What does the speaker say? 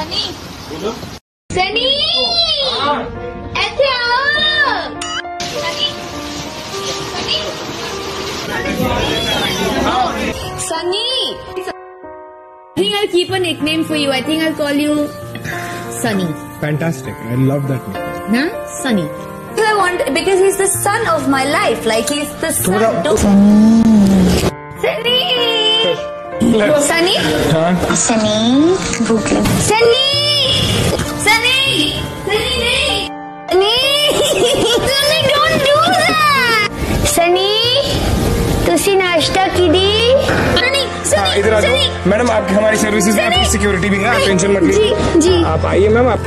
Ah. Ah. Sunny. બોલો I think I'll keep a nickname for you. I think I'll call you Sunny. Fantastic. I love that name. Nah? Sunny. I want because he's the sun of my life. Like he's the sun. Sunny. Sunny हाँ नाश्ता की दी इधर आ जाओ। Madam आपकी हमारी services में आपकी security भी है टेंशन मत लीजिए आप आइए मैम आप